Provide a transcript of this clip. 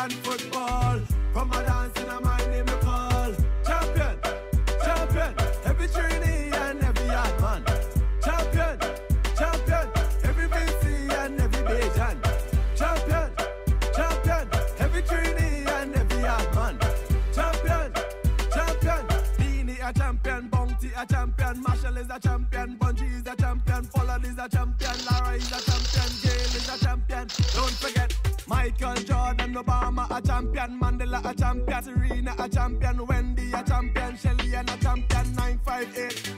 and football. From a dance in a my name we call. Champion, champion, every Trini and every hard man. Champion, champion, every VC and every Bajan. Champion, champion, every Trini and every hard man. Champion, champion, Beanie a champion, Bounty a champion, Marshall is a champion, Bunji is a champion, Pollard is a champion, Lara is a champion. Michael Jordan, Obama a champion, Mandela a champion, Serena a champion, Wendy a champion, Shelly a champion, 958.